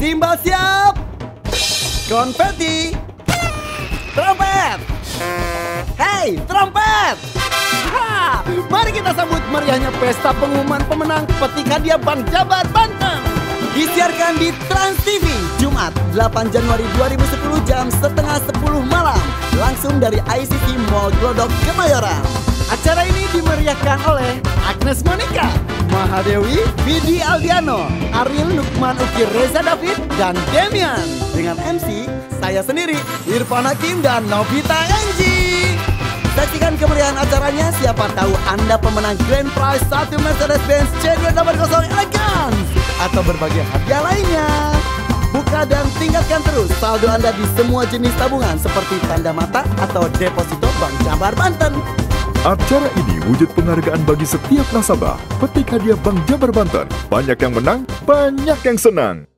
Simbal siap. Konfeti. Trompet. Hey, trompet. Ha, mari kita sambut meriahnya pesta pengumuman pemenang peti hadiah Bank Jabar Banten. Disiarkan di Trans TV Jumat 8 Januari 2010 jam setengah 10 malam langsung dari ICC Mall Glodok Kemayoran. Acara ini dimeriahkan oleh Agnes Monica, Mahadewi, Vidi Aldiano, Ariel Nukman Ukir Reza David, dan Demian. Dengan MC, saya sendiri, Irfan Hakim dan Novita Enji. Saksikan kemeriahan acaranya, siapa tahu Anda pemenang Grand Prize 1 Mercedes-Benz C280 Elegance atau berbagai hadiah lainnya. Buka dan tingkatkan terus saldo Anda di semua jenis tabungan seperti tanda mata atau deposito Bank Jabar Banten. Acara ini wujud penghargaan bagi setiap nasabah. Petik hadiah Bank Jabar Banten. Banyak yang menang, banyak yang senang.